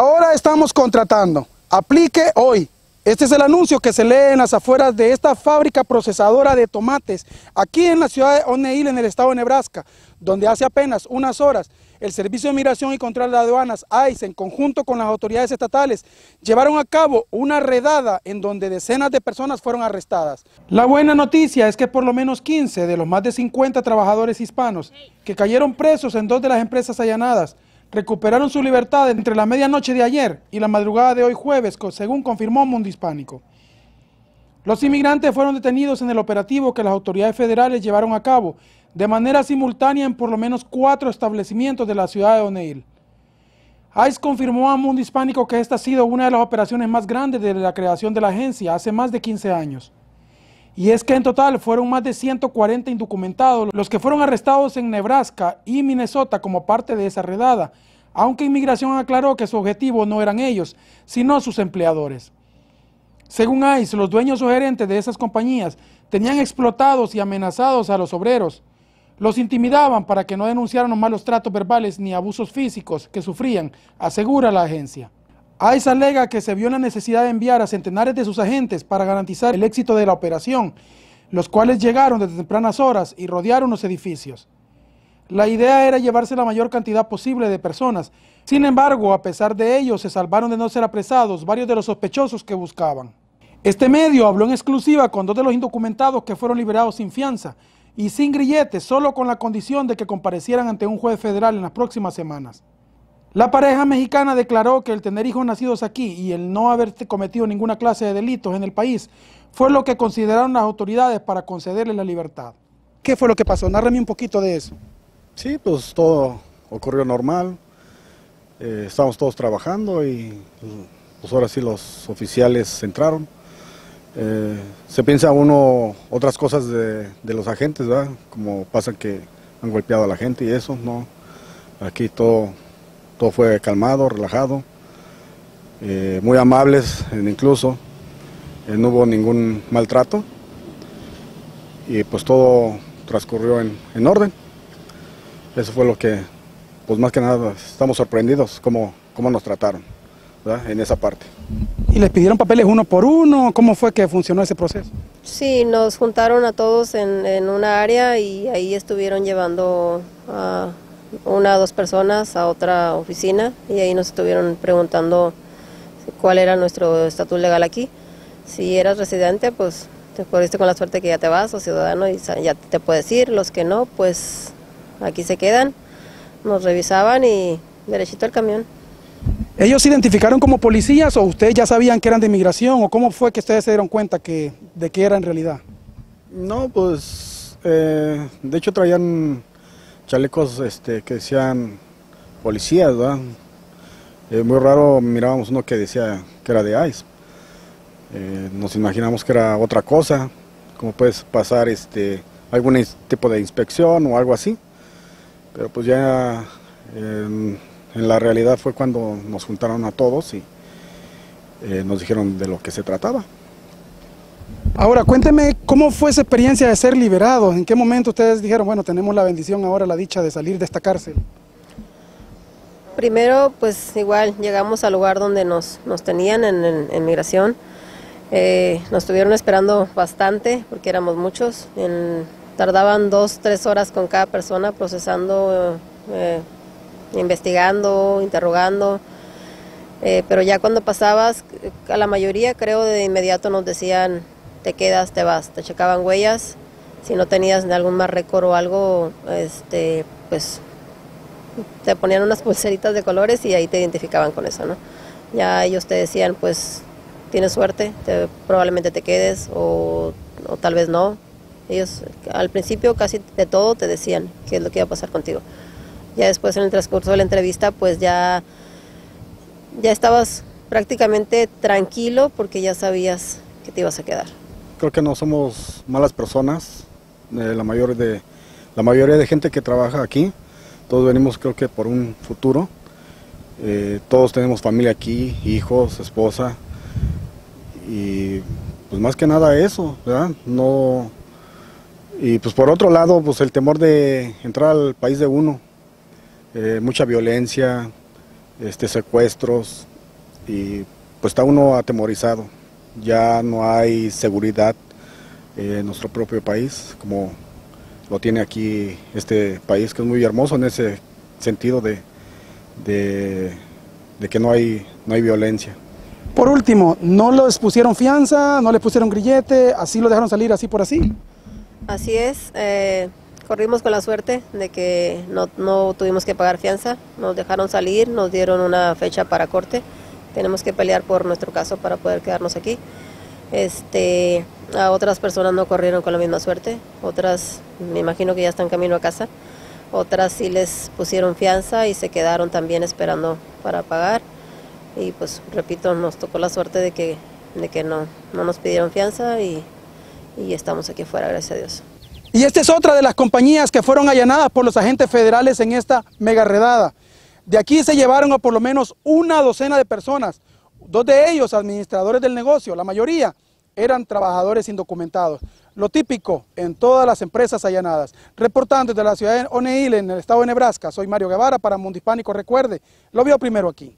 Ahora estamos contratando. Aplique hoy. Este es el anuncio que se lee en las afueras de esta fábrica procesadora de tomates, aquí en la ciudad de O'Neill, en el estado de Nebraska, donde hace apenas unas horas el Servicio de Migración y Control de Aduanas, ICE, en conjunto con las autoridades estatales, llevaron a cabo una redada en donde decenas de personas fueron arrestadas. La buena noticia es que por lo menos 15 de los más de 50 trabajadores hispanos que cayeron presos en dos de las empresas allanadas recuperaron su libertad entre la medianoche de ayer y la madrugada de hoy jueves, según confirmó Mundo Hispánico. Los inmigrantes fueron detenidos en el operativo que las autoridades federales llevaron a cabo de manera simultánea en por lo menos cuatro establecimientos de la ciudad de O'Neill. ICE confirmó a Mundo Hispánico que esta ha sido una de las operaciones más grandes desde la creación de la agencia hace más de 15 años. Y es que en total fueron más de 140 indocumentados los que fueron arrestados en Nebraska y Minnesota como parte de esa redada, aunque Inmigración aclaró que su objetivo no eran ellos, sino sus empleadores. Según ICE, los dueños o gerentes de esas compañías tenían explotados y amenazados a los obreros. Los intimidaban para que no denunciaran los malos tratos verbales ni abusos físicos que sufrían, asegura la agencia. ICE alega que se vio la necesidad de enviar a centenares de sus agentes para garantizar el éxito de la operación, los cuales llegaron desde tempranas horas y rodearon los edificios. La idea era llevarse la mayor cantidad posible de personas. Sin embargo, a pesar de ello, se salvaron de no ser apresados varios de los sospechosos que buscaban. Este medio habló en exclusiva con dos de los indocumentados que fueron liberados sin fianza y sin grilletes, solo con la condición de que comparecieran ante un juez federal en las próximas semanas. La pareja mexicana declaró que el tener hijos nacidos aquí y el no haber cometido ninguna clase de delitos en el país fue lo que consideraron las autoridades para concederle la libertad. ¿Qué fue lo que pasó? Nárrame un poquito de eso. Sí, pues todo ocurrió normal. Eh, estábamos todos trabajando y pues ahora sí los oficiales entraron. Eh, se piensa uno otras cosas de, de, los agentes, ¿verdad? Como pasa que han golpeado a la gente y eso, no. Aquí todo todo fue calmado, relajado, eh, muy amables incluso, eh, no hubo ningún maltrato y pues todo transcurrió en, orden. Eso fue lo que, pues más que nada, estamos sorprendidos cómo, cómo nos trataron en esa parte. ¿Y les pidieron papeles uno por uno? ¿Cómo fue que funcionó ese proceso? Sí, nos juntaron a todos en, en una área y ahí estuvieron llevando a una o dos personas a otra oficina y ahí nos estuvieron preguntando cuál era nuestro estatus legal aquí. Si eras residente, pues te pudiste con la suerte que ya te vas, o ciudadano, y ya te puedes ir. Los que no, pues aquí se quedan. Nos revisaban y derechito el camión. ¿Ellos se identificaron como policías o ustedes ya sabían que eran de inmigración o cómo fue que ustedes se dieron cuenta que, de qué era en realidad? No, pues eh, de hecho traían chalecos este, que decían policías, ¿verdad? Eh, muy raro mirábamos uno que decía que era de ICE. Eh, nos imaginamos que era otra cosa, como puedes pasar este, algún tipo de inspección o algo así. Pero pues ya en la realidad fue cuando nos juntaron a todos y eh, nos dijeron de lo que se trataba. Ahora, cuénteme cómo fue esa experiencia de ser liberados. ¿En qué momento ustedes dijeron, bueno, tenemos la bendición ahora, la dicha de salir de esta cárcel? Primero, pues igual llegamos al lugar donde nos, nos tenían en, migración. Eh, nos estuvieron esperando bastante porque éramos muchos. tardaban dos, tres horas con cada persona procesando, eh, investigando, interrogando. Eh, pero ya cuando pasabas, a la mayoría creo de inmediato nos decían te quedas, te vas, te checaban huellas, si no tenías algún más récord o algo, este, pues te ponían unas pulseritas de colores y ahí te identificaban con eso, ¿no? Ya ellos te decían, pues tienes suerte, probablemente te quedes o, o, tal vez no. Ellos al principio casi de todo te decían qué es lo que iba a pasar contigo. Ya después en el transcurso de la entrevista, pues ya, ya estabas prácticamente tranquilo porque ya sabías que te ibas a quedar creo que no somos malas personas, eh, la, mayor de, la mayoría de gente que trabaja aquí, todos venimos creo que por un futuro, eh, todos tenemos familia aquí, hijos, esposa, y pues más que nada eso, ¿verdad? No, y pues por otro lado, pues el temor de entrar al país de uno, eh, mucha violencia, este, secuestros y pues está uno atemorizado. Ya no hay seguridad en nuestro propio país como lo tiene aquí este país que es muy hermoso en ese sentido de, de, de que no hay, no hay violencia. Por último, ¿no les pusieron fianza, no les pusieron grillete, así lo dejaron salir así por así? Así es, eh, corrimos con la suerte de que no, no tuvimos que pagar fianza, nos dejaron salir, nos dieron una fecha para corte, tenemos que pelear por nuestro caso para poder quedarnos aquí. Este, a otras personas no corrieron con la misma suerte, otras me imagino que ya están camino a casa, otras sí les pusieron fianza y se quedaron también esperando para pagar. Y pues repito, nos tocó la suerte de que, de que no, no nos pidieron fianza y, y estamos aquí afuera, gracias a Dios. Y esta es otra de las compañías que fueron allanadas por los agentes federales en esta mega redada. De aquí se llevaron a por lo menos una docena de personas, dos de ellos administradores del negocio, la mayoría eran trabajadores indocumentados. Lo típico en todas las empresas allanadas. Reportando desde la ciudad de O'Neill, en el estado de Nebraska, soy Mario Guevara para Mundo Hispánico. Recuerde, lo vio primero aquí.